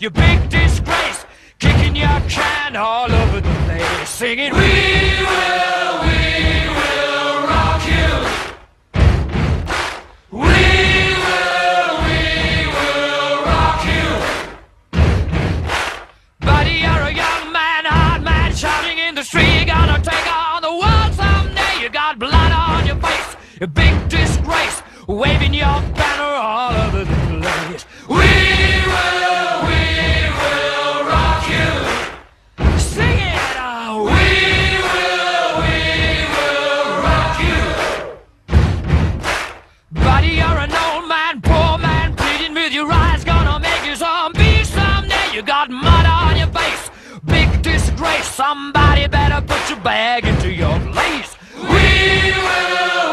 you big disgrace, kicking your can all over the place, singing, We will, we will rock you. We will, we will rock you. Buddy, you're a young man, hard man, shouting in the street, you're gonna take on the world someday. You got blood on your face, you big disgrace, waving your banner all over the place. We will. Somebody better put your bag into your place. We will.